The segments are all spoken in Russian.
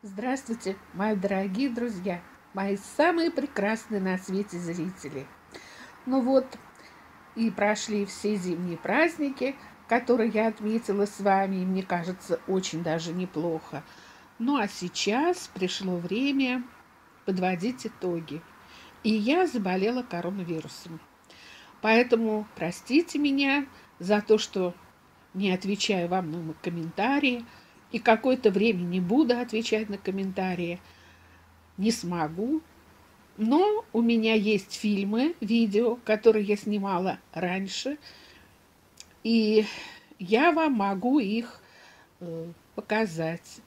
Здравствуйте, мои дорогие друзья, мои самые прекрасные на свете зрители. Ну вот, и прошли все зимние праздники, которые я отметила с вами, и мне кажется, очень даже неплохо. Ну а сейчас пришло время подводить итоги. И я заболела коронавирусом. Поэтому простите меня за то, что не отвечаю вам на комментарии, и какое-то время не буду отвечать на комментарии, не смогу. Но у меня есть фильмы, видео, которые я снимала раньше, и я вам могу их э, показать.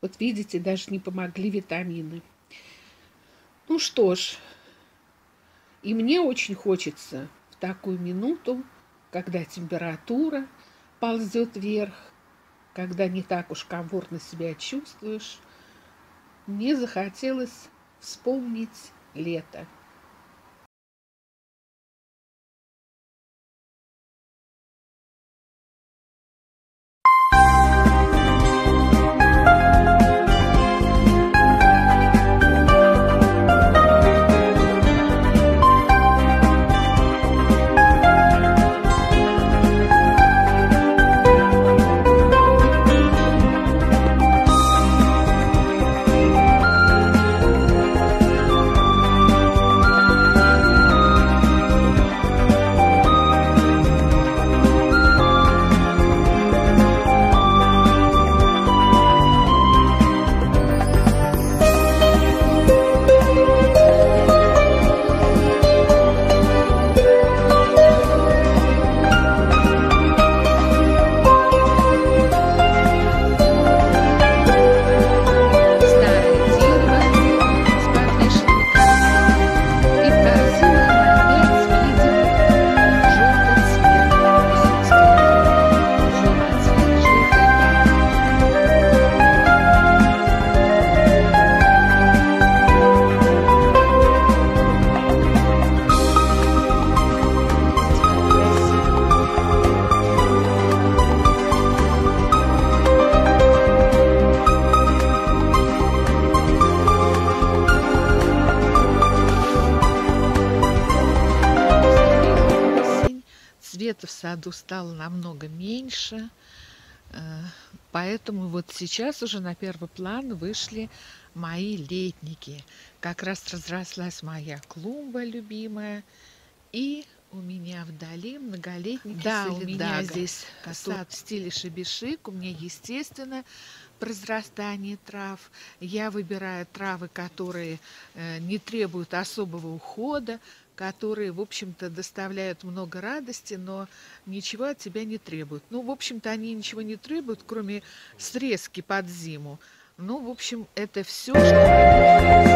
Вот видите, даже не помогли витамины. Ну что ж, и мне очень хочется такую минуту, когда температура ползет вверх, когда не так уж комфортно себя чувствуешь, мне захотелось вспомнить лето. Света в саду стало намного меньше, э, поэтому вот сейчас уже на первый план вышли мои летники. Как раз разрослась моя клумба любимая, и у меня вдали многолетники да, у меня здесь сад в стиле шабишик. У меня, естественно, произрастание трав. Я выбираю травы, которые э, не требуют особого ухода, которые, в общем-то, доставляют много радости, но ничего от тебя не требуют. Ну, в общем-то, они ничего не требуют, кроме срезки под зиму. Ну, в общем, это все, что...